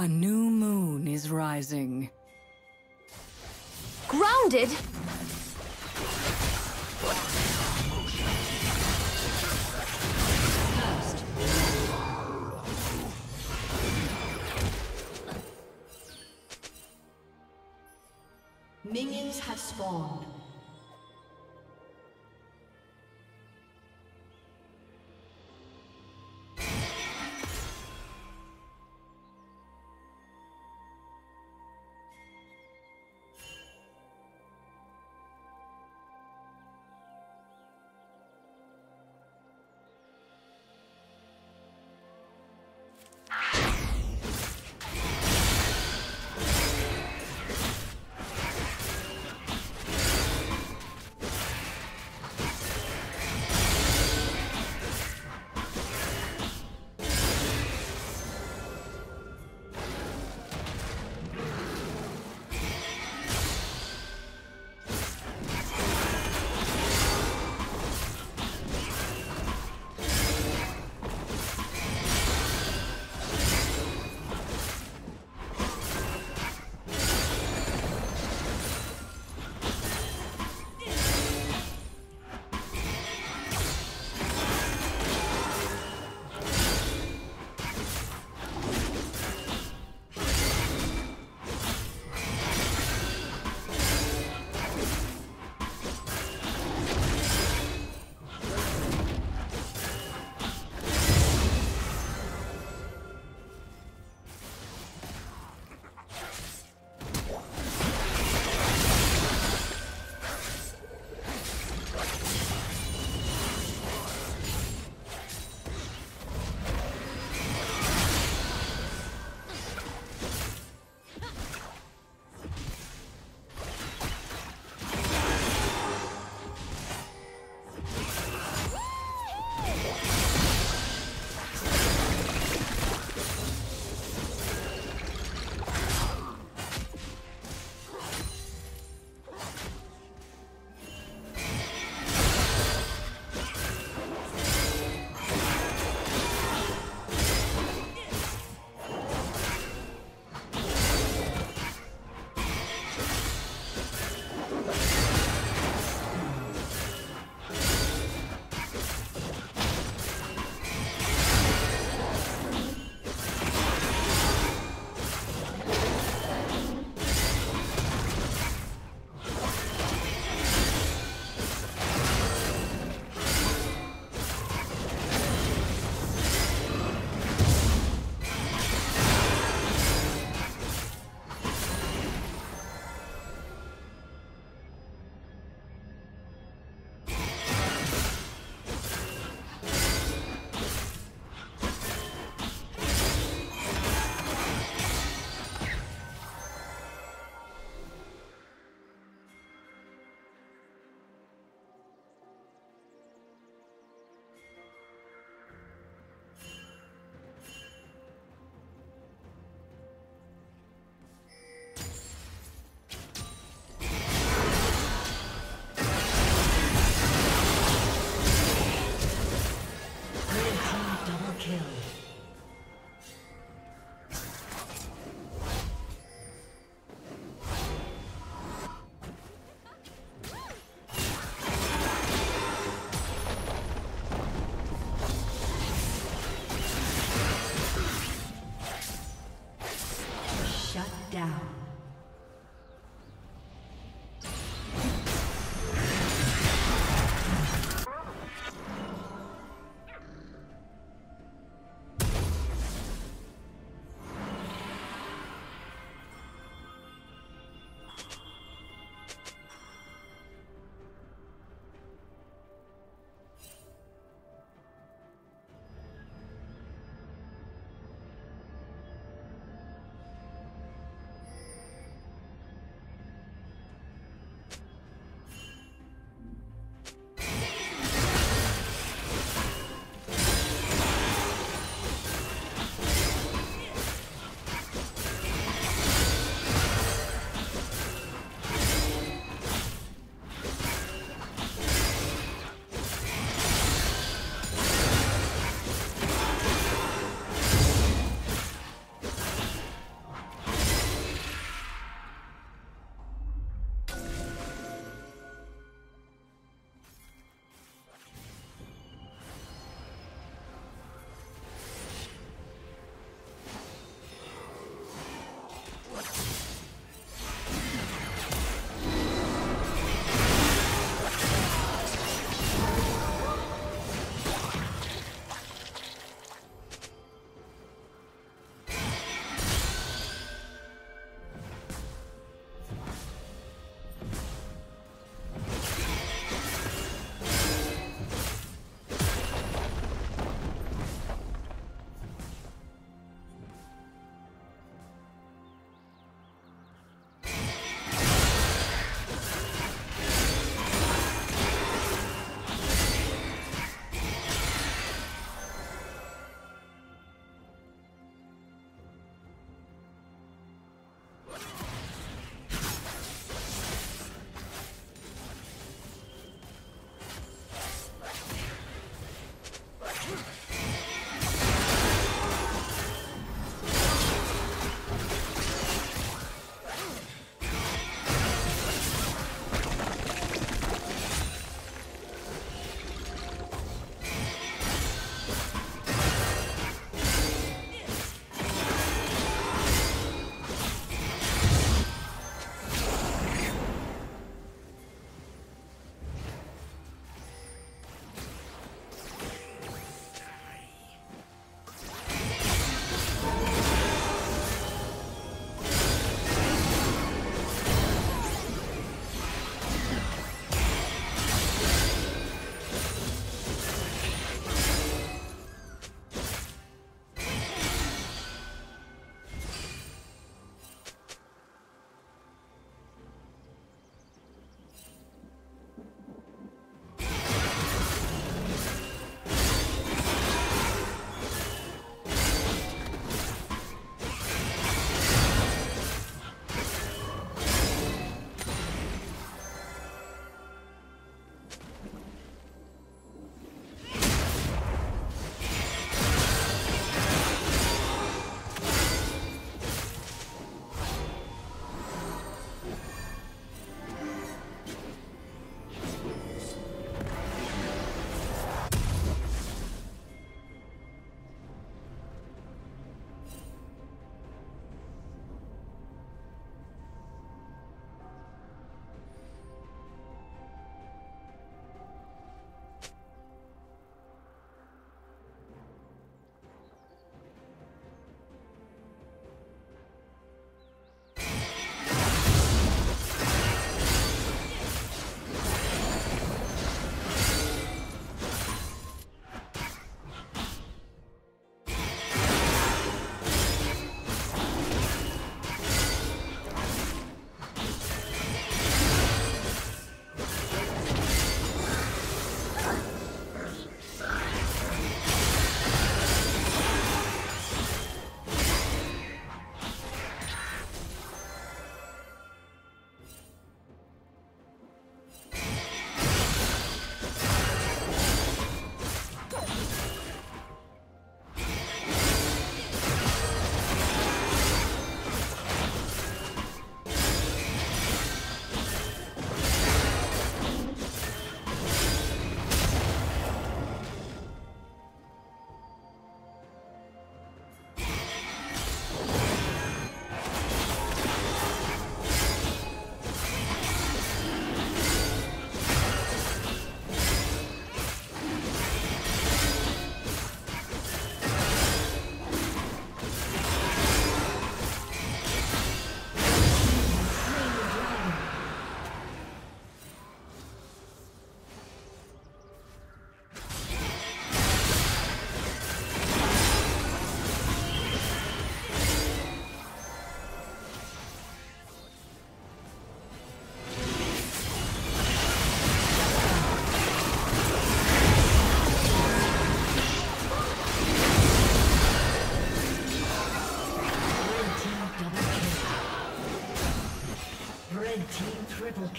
A new moon is rising. Grounded? Minions have spawned.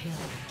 Kill.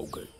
Okay.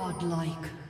Godlike.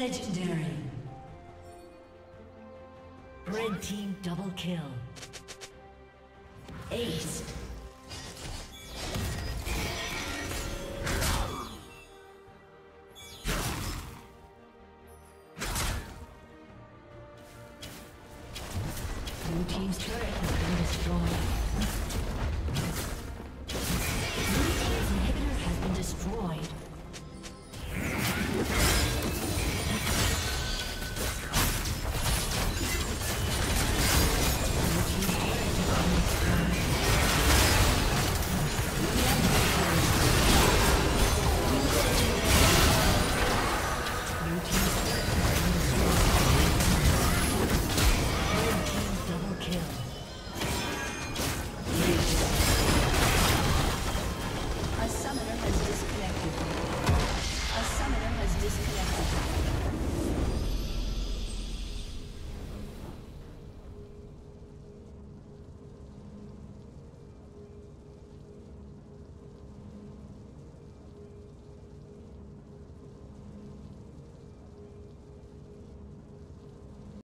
Legendary. Red team double kill. Ace.